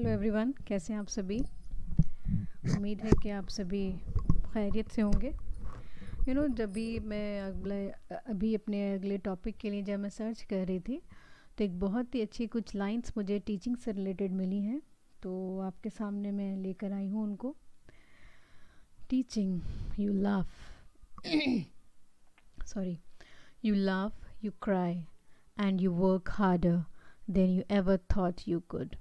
Hello everyone कैसे हैं आप सभी? उम्मीद है कि आप सभी खैरियत से होंगे। यू नो जब भी मैं अगले, अभी अपने अगले टॉपिक के लिए जब मैं सर्च कर रही थी तो एक बहुत ही अच्छी कुछ लाइंस मुझे टीचिंग से रिलेटेड मिली हैं। तो आपके सामने मैं लेकर आई हूँ उनको। Teaching you laugh sorry you laugh you cry and you work harder than you ever thought you could.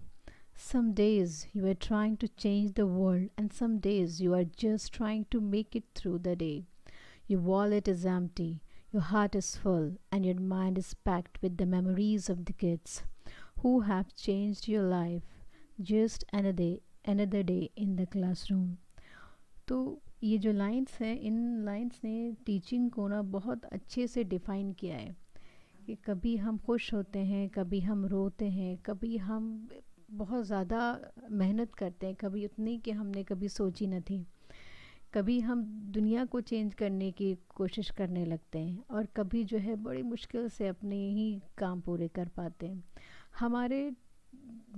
Some days you are trying to change the world, and some days you are just trying to make it through the day. Your wallet is empty, your heart is full, and your mind is packed with the memories of the kids who have changed your life. Just another day, another day in the classroom. तो ये जो lines हैं इन lines ने teaching को ना बहुत अच्छे से डिफ़ाइन किया है कि कभी हम खुश होते हैं कभी हम रोते हैं कभी हम बहुत ज़्यादा मेहनत करते हैं, कभी उतनी कि हमने कभी सोची न थी। कभी हम दुनिया को चेंज करने की कोशिश करने लगते हैं और कभी जो है बड़ी मुश्किल से अपने ही काम पूरे कर पाते हैं। हमारे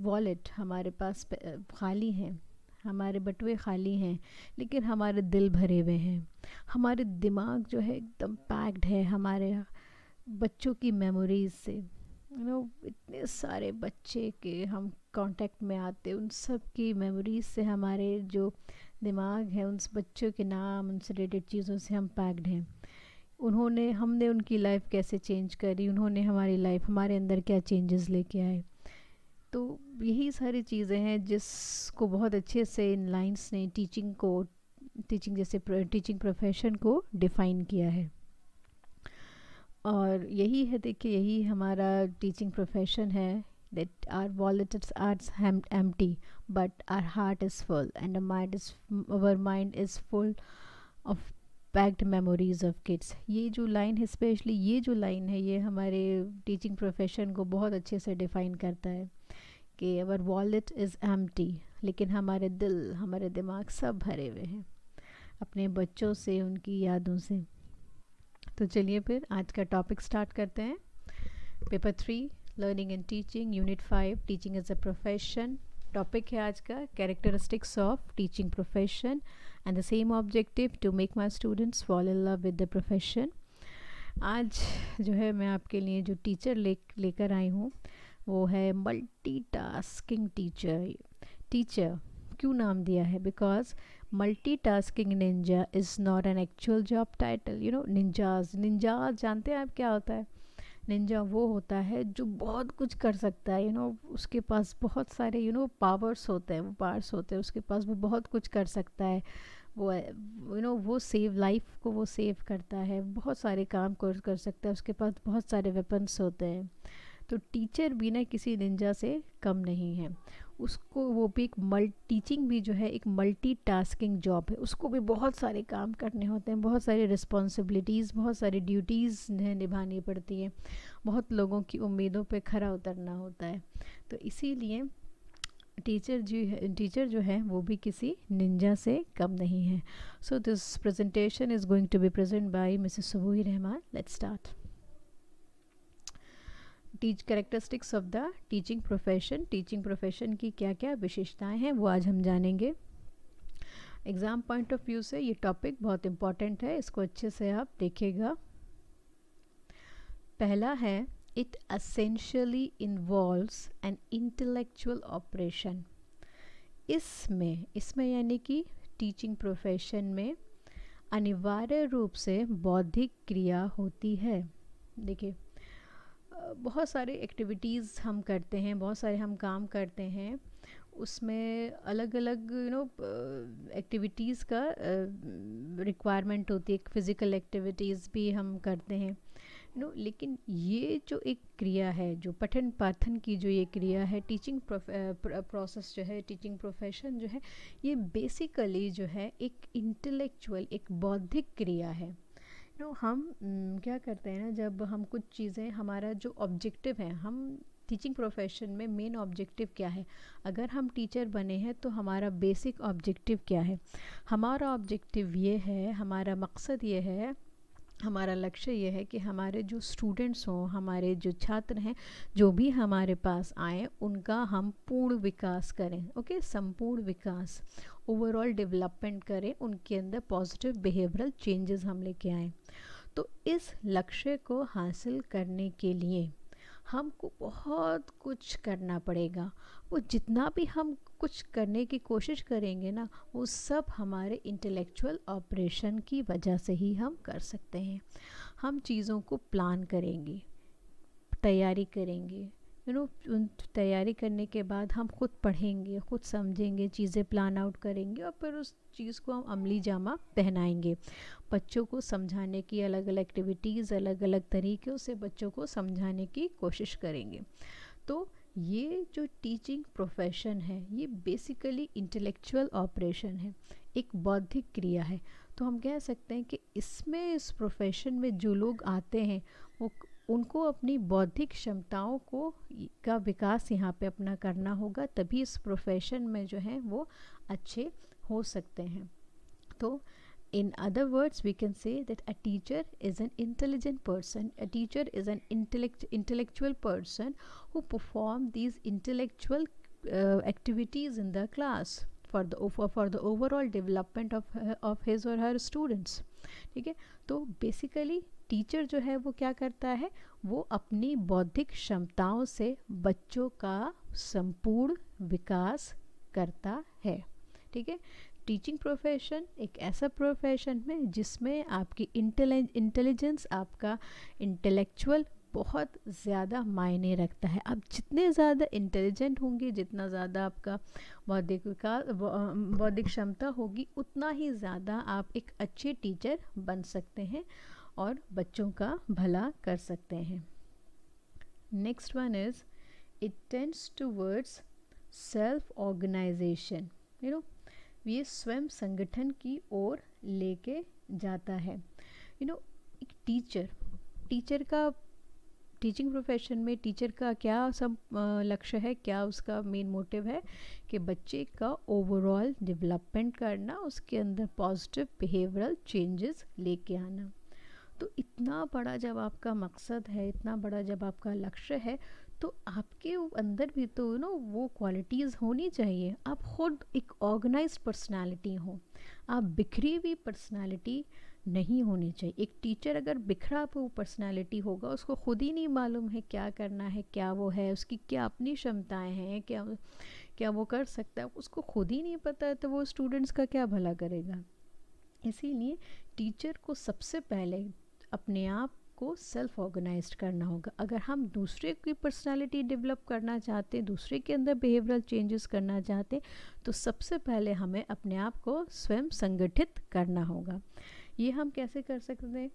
वॉलेट हमारे पास खाली हैं, हमारे बटुए खाली हैं, लेकिन हमारे दिल भरे हुए हैं। हमारे दिमाग जो है एकदम पैक्ड है, हमारे बच्चों की मेमोरीज से। यू नो इतने सारे बच्चे के हम कांटेक्ट में आते उन सब की मेमोरीज से हमारे जो दिमाग है, उन बच्चों के नाम, उनसे रिलेटेड चीज़ों से हम पैक्ड हैं। उन्होंने, हमने उनकी लाइफ कैसे चेंज करी? उन्होंने हमारी लाइफ हमारे अंदर क्या चेंजेस लेके आए? तो यही सारी चीज़ें हैं जिसको बहुत अच्छे से इन लाइन्स ने टीचिंग को टीचिंग जैसे टीचिंग प्रोफेशन को डिफ़ाइन किया है। और यही है, देखिए, यही हमारा टीचिंग प्रोफेशन है that our wallets arts empty but our heart is full and mind is our mind is full of packed memories of kids ये जो लाइन है स्पेशली ये जो लाइन है, ये हमारे टीचिंग प्रोफेशन को बहुत अच्छे से डिफ़ाइन करता है कि अवर वॉलेट इज़ एम्प्टी लेकिन हमारे दिल, हमारे दिमाग सब भरे हुए हैं अपने बच्चों से, उनकी यादों से। तो चलिए फिर आज का टॉपिक स्टार्ट करते हैं। Paper three learning and teaching unit five teaching as a profession topic है आज का characteristics of teaching profession and the same objective to make my students fall in love with the profession आज जो है मैं आपके लिए जो टीचर ले, लेकर आई हूँ, वो है मल्टी टास्किंग टीचर टीचर क्यों नाम दिया है? Because multitasking ninja is not an actual job title you know ninjas ninjas जानते हैं आप क्या होता है? निंजा वो होता है जो बहुत कुछ कर सकता है यू you नो know, उसके पास बहुत सारे यू नो पावर्स होते हैं वो पावर्स होते हैं उसके पास वो बहुत कुछ कर सकता है। वो यू you नो know, वो सेव लाइफ को वो सेव करता है बहुत सारे काम कर कर सकता है उसके पास बहुत सारे वेपन्स होते हैं। तो टीचर भी ना किसी निंजा से कम नहीं है। उसको वो भी एक मल टीचिंग भी जो है एक मल्टी टास्किंग जॉब है। उसको भी बहुत सारे काम करने होते हैं, बहुत सारी रिस्पॉन्सिबिलिटीज़ बहुत सारी ड्यूटीज़ निभानी पड़ती हैं। बहुत लोगों की उम्मीदों पे खरा उतरना होता है। तो इसीलिए टीचर जो है टीचर जो है वो भी किसी निंजा से कम नहीं है। So this presentation is going to be present by Mrs Subuhi Rahman let's start teach characteristics of the teaching profession teaching profession की क्या क्या विशेषताएँ हैं, वो आज हम जानेंगे। एग्ज़ाम पॉइंट ऑफ़ व्यू से ये टॉपिक बहुत इंपॉर्टेंट है, इसको अच्छे से आप देखिएगा। पहला है it essentially involves an intellectual operation इसमें इसमें यानी कि टीचिंग प्रोफेशन में अनिवार्य रूप से बौद्धिक क्रिया होती है। देखिए बहुत सारे एक्टिविटीज़ हम करते हैं, बहुत सारे हम काम करते हैं। उसमें अलग अलग यू नो एक्टिविटीज़ का रिक्वायरमेंट होती है। फ़िज़िकल एक्टिविटीज़ भी हम करते हैं। यू नो लेकिन ये जो एक क्रिया है, जो पठन पाठन की जो ये क्रिया है टीचिंग प्रोसेस जो है टीचिंग प्रोफेशन जो है, ये बेसिकली जो है एक इंटेलेक्चुअल एक बौद्धिक क्रिया है। नो हम क्या करते हैं ना, जब हम कुछ चीज़ें, हमारा जो ऑब्जेक्टिव है, हम टीचिंग प्रोफेशन में मेन ऑब्जेक्टिव क्या है? अगर हम टीचर बने हैं तो हमारा बेसिक ऑब्जेक्टिव क्या है? हमारा ऑब्जेक्टिव ये है, हमारा मकसद ये है हमारा लक्ष्य ये है कि हमारे जो स्टूडेंट्स हों, हमारे जो छात्र हैं, जो भी हमारे पास आए, उनका हम पूर्ण विकास करें ओके संपूर्ण विकास ओवरऑल डेवलपमेंट करें, उनके अंदर पॉजिटिव बिहेवियरल चेंजेस हम लेके आए। तो इस लक्ष्य को हासिल करने के लिए हमको बहुत कुछ करना पड़ेगा। वो जितना भी हम कुछ करने की कोशिश करेंगे ना, वो सब हमारे इंटेलेक्चुअल ऑपरेशन की वजह से ही हम कर सकते हैं। हम चीज़ों को प्लान करेंगे, तैयारी करेंगे यू नो उन तैयारी करने के बाद हम खुद पढ़ेंगे, खुद समझेंगे, चीज़ें प्लान आउट करेंगे और फिर उस चीज़ को हम अमली जामा पहनाएँगे। बच्चों को समझाने की अलग अलग एक्टिविटीज़ अलग अलग तरीक़ों से बच्चों को समझाने की कोशिश करेंगे। तो ये जो टीचिंग प्रोफेशन है, ये बेसिकली इंटेलेक्चुअल ऑपरेशन है, एक बौद्धिक क्रिया है। तो हम कह सकते हैं कि इसमें, इस प्रोफेशन में जो लोग आते हैं, वो उनको अपनी बौद्धिक क्षमताओं को का विकास यहाँ पे अपना करना होगा, तभी इस प्रोफेशन में जो है वो अच्छे हो सकते हैं। तो in other words we can say that a teacher is an intelligent person a teacher is an intellect intellectual person who perform these intellectual uh, activities in the class for the for, for the overall development of uh, of his or her students ठीक है तो basically teacher जो है वो क्या करता है वो अपनी बौद्धिक क्षमताओं से बच्चों का संपूर्ण विकास करता है ठीक है टीचिंग प्रोफेशन एक ऐसा प्रोफेशन है जिसमें आपकी इंटेलिजेंस आपका इंटेलेक्चुअल बहुत ज़्यादा मायने रखता है। आप जितने ज़्यादा इंटेलिजेंट होंगे, जितना ज़्यादा आपका बौद्धिक विकास बौद्धिक क्षमता होगी, उतना ही ज़्यादा आप एक अच्छे टीचर बन सकते हैं और बच्चों का भला कर सकते हैं। Next one is it tends towards self organisation you know ये स्वयं संगठन की ओर लेके जाता है। यू नो एक टीचर टीचर का टीचिंग प्रोफेशन में टीचर का क्या सब लक्ष्य है, क्या उसका मेन मोटिव है कि बच्चे का ओवरऑल डेवलपमेंट करना, उसके अंदर पॉजिटिव बिहेवियरल चेंजेस लेके आना। तो इतना बड़ा जब आपका मकसद है, इतना बड़ा जब आपका लक्ष्य है तो आपके अंदर भी तो यू नो वो क्वालिटीज़ होनी चाहिए। आप खुद एक ऑर्गेनाइज पर्सनालिटी हो। आप बिखरी हुई पर्सनालिटी नहीं होनी चाहिए। एक टीचर अगर बिखरा वो पर्सनालिटी होगा, उसको खुद ही नहीं मालूम है क्या करना है, क्या वो है, उसकी क्या अपनी क्षमताएँ हैं, क्या क्या वो कर सकता है, उसको खुद ही नहीं पता है तो वो स्टूडेंट्स का क्या भला करेगा? इसीलिए टीचर को सबसे पहले अपने आप को सेल्फ ऑर्गेनाइज करना होगा। अगर हम दूसरे की पर्सनालिटी डेवलप करना चाहते हैं दूसरे के अंदर बिहेवियरल चेंजेस करना चाहते हैं तो सबसे पहले हमें अपने आप को स्वयं संगठित करना होगा। ये हम कैसे कर सकते हैं?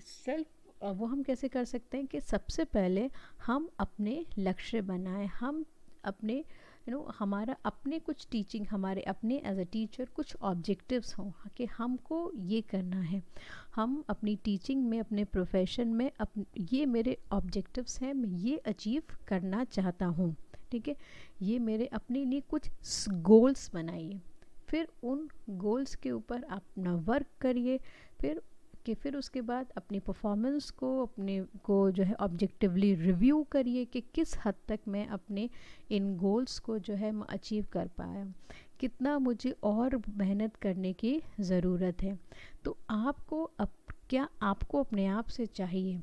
सेल्फ वो हम कैसे कर सकते हैं कि सबसे पहले हम अपने लक्ष्य बनाएँ, हम अपने यू नो हमारा अपने कुछ टीचिंग हमारे अपने एज अ टीचर कुछ ऑब्जेक्टिव्स हों कि हमको ये करना है। हम अपनी टीचिंग में, अपने प्रोफेशन में, अप, ये मेरे ऑब्जेक्टिव्स हैं, मैं ये अचीव करना चाहता हूँ, ठीक है? ये मेरे अपने लिए कुछ गोल्स बनाइए। फिर उन गोल्स के ऊपर अपना वर्क करिए, फिर कि फिर उसके बाद अपनी परफॉर्मेंस को, अपने को जो है ऑब्जेक्टिवली रिव्यू करिए कि किस हद तक मैं अपने इन गोल्स को जो है मैं अचीव कर पाया। कितना मुझे और मेहनत करने की ज़रूरत है। तो आपको अब क्या आपको अपने आप से चाहिए?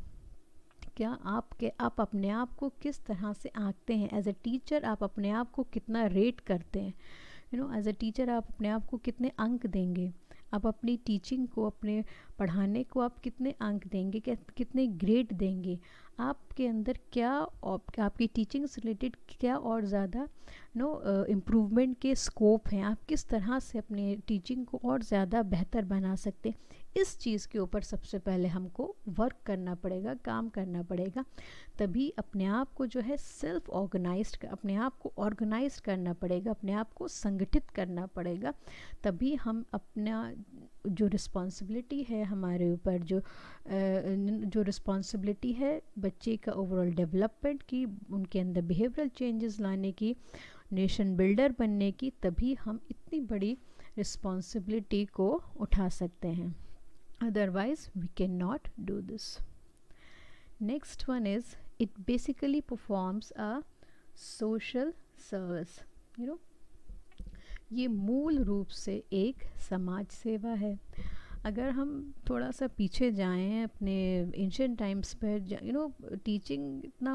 क्या आप के, आप अपने आप को किस तरह से आंकते हैं? एज अ टीचर आप अपने आप को कितना रेट करते हैं? You know as a teacher आप अपने आप को कितने अंक देंगे? आप अपनी टीचिंग को, अपने पढ़ाने को आप कितने अंक देंगे कितने ग्रेड देंगे? आपके अंदर क्या आपकी टीचिंग से रिलेटेड क्या और ज़्यादा, नो इम्प्रूवमेंट के स्कोप हैं? आप किस तरह से अपने टीचिंग को और ज़्यादा बेहतर बना सकते इस चीज़ के ऊपर सबसे पहले हमको वर्क करना पड़ेगा, काम करना पड़ेगा। तभी अपने आप को जो है सेल्फ ऑर्गेनाइज अपने आप को ऑर्गेनाइज करना पड़ेगा, अपने आप को संगठित करना पड़ेगा। तभी हम अपना जो रिस्पॉन्सिबिलिटी है हमारे ऊपर, जो जो रिस्पॉन्सिबिलिटी है बच्चे का ओवरऑल डेवलपमेंट की, उनके अंदर बिहेवियरल चेंजेस लाने की नेशन बिल्डर बनने की, तभी हम इतनी बड़ी रिस्पॉन्सिबिलिटी को उठा सकते हैं। Otherwise, we cannot do this. Next one is, it basically performs a social service. You know, ये मूल रूप से एक समाज सेवा है। अगर हम थोड़ा सा पीछे जाएँ अपने एंशियन टाइम्स पर यू नो टीचिंग इतना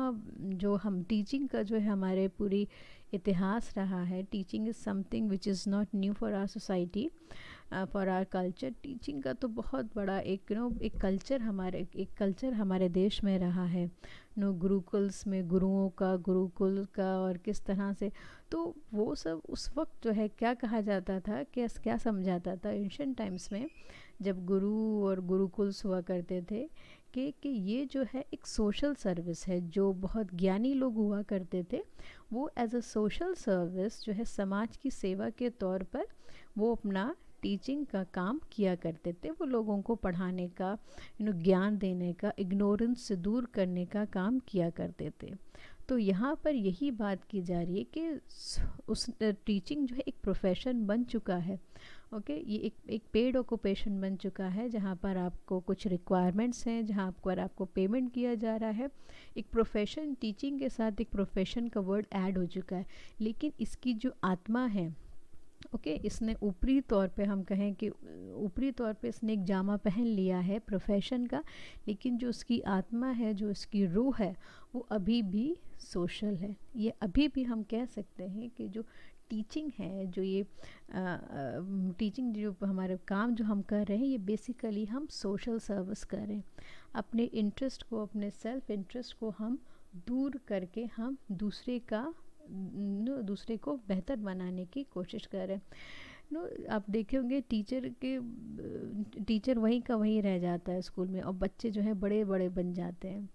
जो हम टीचिंग का जो है हमारे पूरी इतिहास रहा है। Teaching is something which is not new for our society for our culture teaching का तो बहुत बड़ा एक नो एक कल्चर हमारे, एक कल्चर हमारे देश में रहा है। नो गुरुकुल्स में, गुरुओं का, गुरुकुल का और किस तरह से। तो वो सब उस वक्त जो है, क्या कहा जाता था, क्या क्या समझाता था? एंशियन टाइम्स में जब गुरु और गुरुकुल्स हुआ करते थे कि कि ये जो है एक सोशल सर्विस है, जो बहुत ज्ञानी लोग हुआ करते थे, वो एज अ सोशल सर्विस जो है समाज की सेवा के तौर पर वो अपना टीचिंग का काम किया करते थे, वो लोगों को पढ़ाने का यू नो ज्ञान देने का इग्नोरेंस से दूर करने का काम किया करते थे। तो यहाँ पर यही बात की जा रही है कि उस टीचिंग जो है एक प्रोफेशन बन चुका है। Okay okay? ये एक एक पेड ऑक्यूपेशन बन चुका है, जहाँ पर आपको कुछ रिक्वायरमेंट्स हैं, जहाँ पर आपको पेमेंट किया जा रहा है। एक प्रोफेशन टीचिंग के साथ एक प्रोफेशन का वर्ड ऐड हो चुका है। लेकिन इसकी जो आत्मा है ओके okay, इसने ऊपरी तौर पे हम कहें कि ऊपरी तौर पे इसने एक जामा पहन लिया है प्रोफेशन का लेकिन जो उसकी आत्मा है जो इसकी रूह है वो अभी भी सोशल है। ये अभी भी हम कह सकते हैं कि जो टीचिंग है जो ये टीचिंग जो हमारे काम जो हम कर रहे हैं ये बेसिकली हम सोशल सर्विस कर रहे हैं। अपने इंटरेस्ट को अपने सेल्फ इंटरेस्ट को हम दूर करके हम दूसरे का दूसरे को बेहतर बनाने की कोशिश कर नो, आप देखे होंगे, टीचर के, टीचर वहीं का वहीं रह जाता है स्कूल में और बच्चे जो है बड़े बड़े बन जाते हैं।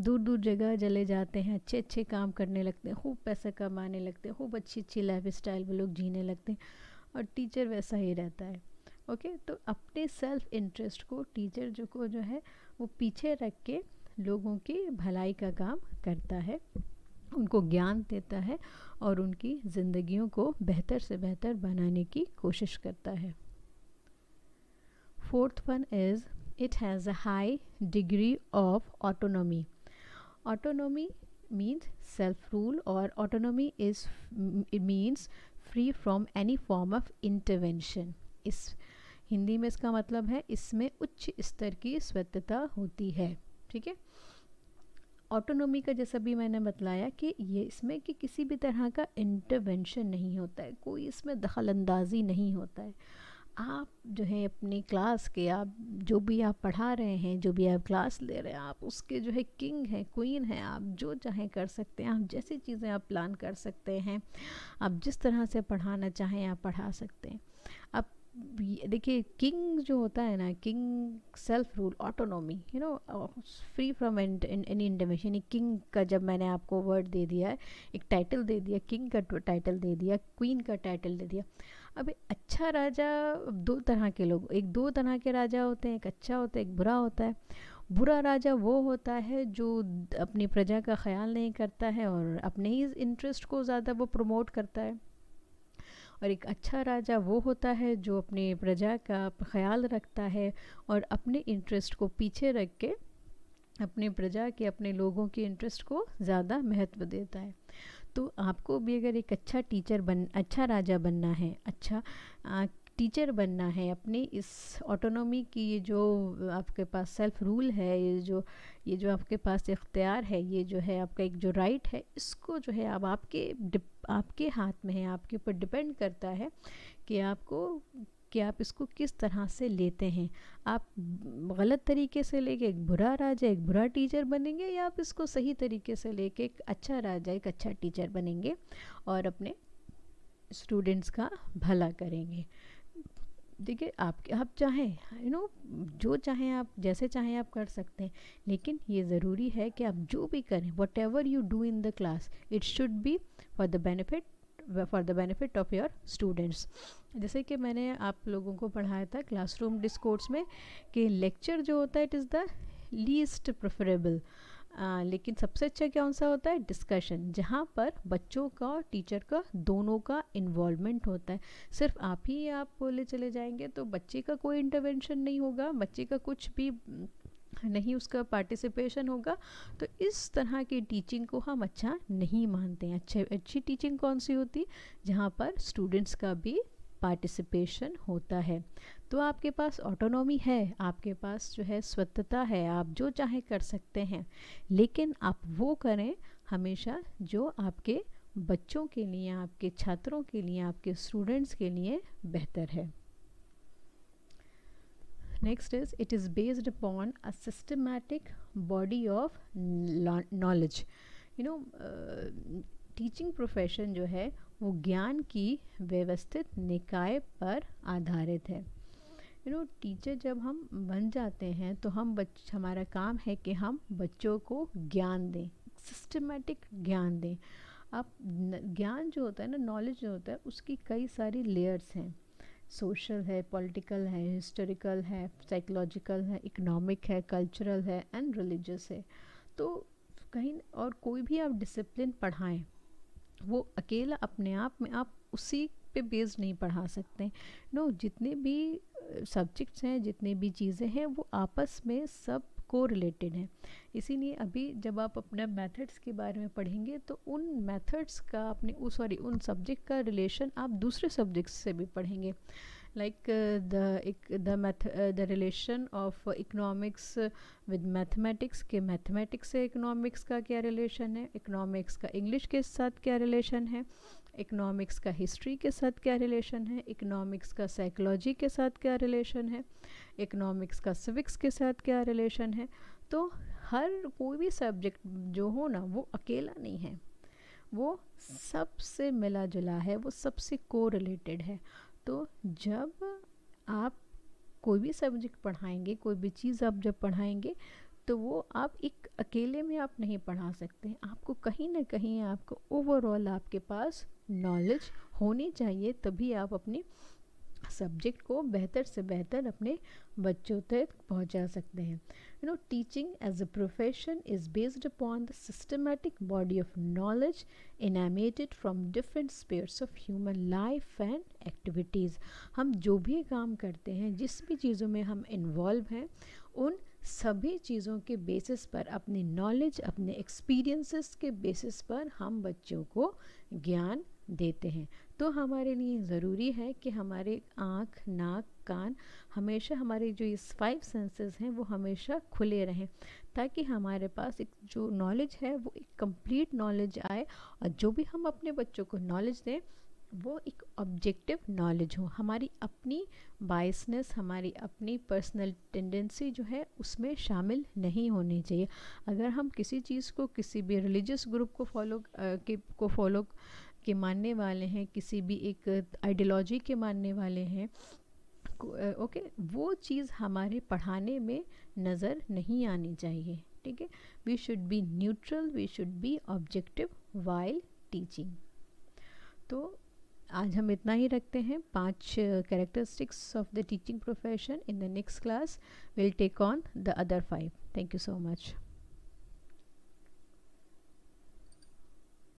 दूर दूर जगह चले जाते हैं अच्छे अच्छे काम करने लगते हैं, खूब पैसा कमाने लगते हैं, खूब अच्छी अच्छी लाइफ स्टाइल में लोग जीने लगते हैं और टीचर वैसा ही रहता है। ओके? तो अपने सेल्फ इंटरेस्ट को टीचर जो को जो है, वो पीछे रख के लोगों की भलाई का काम करता है। उनको ज्ञान देता है और उनकी ज़िंदगियों को बेहतर से बेहतर बनाने की कोशिश करता है। Fourth one is, it has a high degree of autonomy. Autonomy means self rule और autonomy is means free from any form of intervention. इस, हिंदी में इसका मतलब है, इसमें उच्च स्तर की स्वतंत्रता होती है। ठीक है? ऑटोनोमी का जैसा भी मैंने बतलाया कि ये इसमें कि किसी भी तरह का इंटरवेंशन नहीं होता है, कोई इसमें दखल अंदाजी नहीं होता है। आप जो है अपनी क्लास के, आप जो भी आप पढ़ा रहे हैं, जो भी आप क्लास ले रहे हैं, आप उसके जो है किंग हैं क्वीन हैं, आप जो चाहें कर सकते हैं, आप जैसी चीज़ें आप प्लान कर सकते हैं, आप जिस तरह से पढ़ाना चाहें आप पढ़ा सकते हैं। आप देखिए किंग जो होता है ना king self rule autonomy you know free from any इंडमेशन king का जब मैंने आपको वर्ड दे दिया है, एक टाइटल दे दिया किंग का टाइटल दे दिया क्वीन का टाइटल दे दिया अब अच्छा राजा, दो तरह के लोग, एक दो तरह के राजा होते हैं, एक अच्छा होता है, एक बुरा होता है। बुरा राजा वो होता है जो अपनी प्रजा का ख्याल नहीं करता है और अपने ही इंटरेस्ट को ज़्यादा वो प्रमोट करता है। और एक अच्छा राजा वो होता है जो अपने प्रजा का ख्याल रखता है और अपने इंटरेस्ट को पीछे रख के अपने प्रजा के, अपने लोगों के इंटरेस्ट को ज़्यादा महत्व देता है। तो आपको भी अगर एक अच्छा टीचर बन अच्छा राजा बनना है अच्छा टीचर बनना है, अपने इस ऑटोनॉमी की ये जो आपके पास सेल्फ रूल है, ये जो ये जो आपके पास इख्तियार है, ये जो है आपका एक जो राइट है, इसको जो है अब आपके आपके हाथ में है, आपके ऊपर डिपेंड करता है कि आपको, कि आप इसको किस तरह से लेते हैं। आप गलत तरीके से लेके एक बुरा राजा, एक बुरा टीचर बनेंगे या आप इसको सही तरीके से लेके एक अच्छा राजा, एक अच्छा टीचर बनेंगे और अपने स्टूडेंट्स का भला करेंगे। देखिए, आप आप चाहें यू नो जो चाहें आप, जैसे चाहें आप कर सकते हैं। लेकिन ये ज़रूरी है कि आप जो भी करें whatever you do in the class it should be for the benefit for the benefit of your students जैसे कि मैंने आप लोगों को पढ़ाया था क्लासरूम डिस्कोर्स में कि लेक्चर जो होता है it is the least preferable uh, लेकिन सबसे अच्छा कौन सा होता है? डिस्कशन जहाँ पर बच्चों का और टीचर का दोनों का इन्वॉल्वमेंट होता है। सिर्फ़ आप ही आप बोले चले जाएँगे तो बच्चे का कोई इंटरवेंशन नहीं होगा बच्चे का कुछ भी नहीं उसका पार्टिसिपेशन होगा। तो इस तरह की टीचिंग को हम अच्छा नहीं मानते हैं। अच्छे अच्छी टीचिंग कौन सी होती? जहाँ पर स्टूडेंट्स का भी पार्टिसिपेशन होता है। तो आपके पास ऑटोनॉमी है, आपके पास जो है स्वतंत्रता है, आप जो चाहे कर सकते हैं। लेकिन आप वो करें हमेशा जो आपके बच्चों के लिए, आपके छात्रों के लिए, आपके स्टूडेंट्स के लिए बेहतर है। Next is it is based upon a systematic body of knowledge you know teaching profession जो है वो ज्ञान की व्यवस्थित निकाय पर आधारित है। यू नो टीचर जब हम बन जाते हैं तो हम बच, हमारा काम है कि हम बच्चों को ज्ञान दें सिस्टमेटिक ज्ञान दें। अब ज्ञान जो होता है ना नॉलेज जो होता है, उसकी कई सारी लेयर्स हैं। सोशल है पॉलिटिकल है हिस्टोरिकल है साइकोलॉजिकल है इकोनॉमिक है कल्चरल है एंड रिलीजियस है। तो कहीं, और कोई भी आप डिसिप्लिन पढ़ाएँ वो अकेला अपने आप में, आप उसी पे बेस्ड नहीं पढ़ा सकते। नो जितने भी सब्जेक्ट्स हैं, जितने भी चीज़ें हैं, वो आपस में सबको रिलेटेड हैं। इसीलिए अभी जब आप अपने मेथड्स के बारे में पढ़ेंगे तो उन मेथड्स का अपने सॉरी उन सब्जेक्ट का रिलेशन आप दूसरे सब्जेक्ट्स से भी पढ़ेंगे। Like uh, the the math uh, the relation of economics with mathematics के mathematics से economics का क्या relation है economics का english के साथ क्या relation है इकोनॉमिक्स का हिस्ट्री के साथ क्या रिलेशन है इकोनॉमिक्स का साइकोलॉजी के साथ क्या रिलेशन है इकोनॉमिक्स का सिविक्स के साथ क्या रिलेशन है तो हर कोई भी सब्जेक्ट जो हो ना वो अकेला नहीं है वो सबसे मिला जुला है वो सबसे को रिलेटेड है तो जब आप कोई भी सब्जेक्ट पढ़ाएँगे, कोई भी चीज़ आप जब पढ़ाएँगे तो वो आप एक अकेले में आप नहीं पढ़ा सकते। आपको कहीं ना कहीं आपको ओवरऑल आपके पास नॉलेज होनी चाहिए, तभी आप अपने सब्जेक्ट को बेहतर से बेहतर अपने बच्चों तक पहुँचा सकते हैं। You know teaching as a profession is based upon the systematic body of knowledge emanated from different spheres of human life and activities हम जो भी काम करते हैं, जिस भी चीज़ों में हम इन्वॉल्व हैं, उन सभी चीज़ों के बेसिस पर, अपनी नॉलेज अपने एक्सपीरियंसेस के बेसिस पर हम बच्चों को ज्ञान देते हैं। तो हमारे लिए ज़रूरी है कि हमारे आँख, नाक, कान हमेशा हमारे जो इस फाइव सेंसेस हैं, वो हमेशा खुले रहें, ताकि हमारे पास एक जो नॉलेज है, वो एक कंप्लीट नॉलेज आए और जो भी हम अपने बच्चों को नॉलेज दें, वो एक ऑब्जेक्टिव नॉलेज हो। हमारी अपनी बायसनेस हमारी अपनी पर्सनल टेंडेंसी जो है, उसमें शामिल नहीं होनी चाहिए। अगर हम किसी चीज़ को किसी भी रिलीजियस ग्रुप को फॉलो के, को फॉलो के मानने वाले हैं, किसी भी एक आइडियोलॉजी के मानने वाले हैं ओके वो चीज़ हमारे पढ़ाने में नज़र नहीं आनी चाहिए, ठीक है? We should be neutral we should be objective while teaching तो आज हम इतना ही रखते हैं। पाँच characteristics of the teaching profession in the next class will take on the other five thank you so much